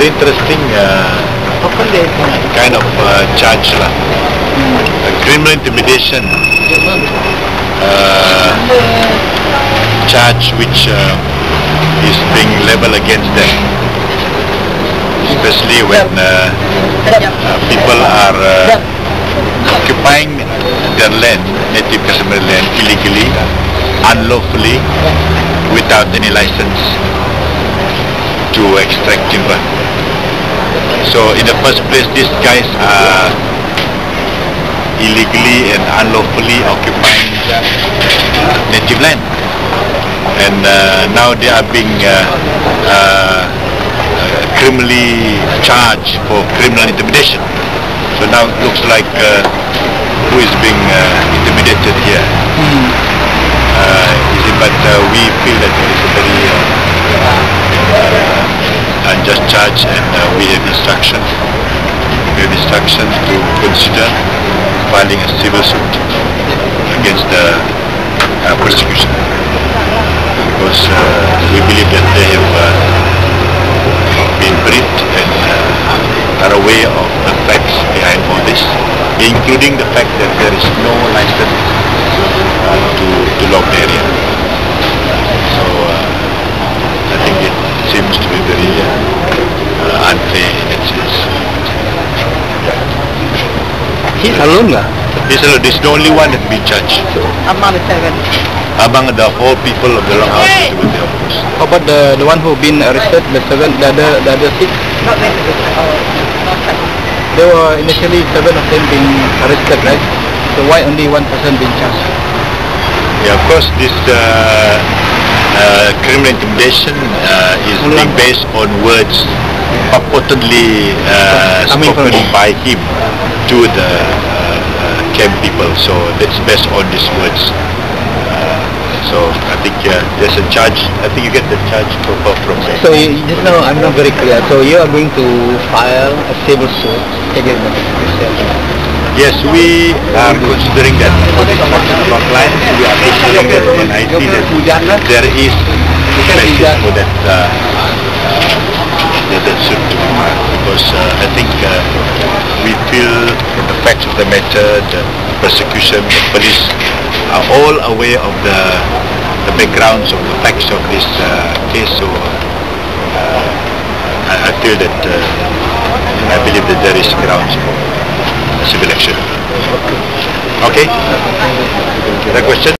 interesting uh, kind of uh, charge lah. A criminal intimidation uh, charge which is being leveled against them, especially when people are occupying their land, native customary land, illegally, unlawfully, without any license to extract timber. So in the first place, these guys are illegally and unlawfully occupying native land. And uh, now they are being uh, uh, criminally charged for criminal intimidation. So now it looks like uh, who is being uh, intimidated here. Uh, see, but uh, we feel that charge and uh, we have instruction. We have instruction to consider filing a civil suit against the uh, persecution because uh, we believe that they have uh, been briefed and uh, are aware of the facts behind all this, including the fact that there is no license uh, to, to log the area. So uh, I think it seems to be very uh, unfair in that sense. He's alone lah. This is this is the only one that been charged. Among the seven. Among the whole people of the Longhouse with the office. How about the the one who been arrested, the seven, the other, the other six? Not resident. Oh, not seven. There were initially seven of them being arrested, right? So why only one person been charged? Yeah, of course, this uh, uh, criminal intimidation uh, is Ulang. being based on words purportedly uh, spoken by him to the uh, uh, camp people. So that's based on these words. Uh, so I think uh, there's a charge. I think you get the charge from from. So you, just now, I'm not very clear. So you are going to file a civil suit against the Yes, we are considering that for the instruction of our we are considering that when I see that there is basis for that, uh, that, that should be because uh, I think the facts of the matter, the persecution, the police are all aware of the the backgrounds of the facts of this uh, case. So uh, I, I feel that uh, I believe that there is grounds for civil action. Okay? A question?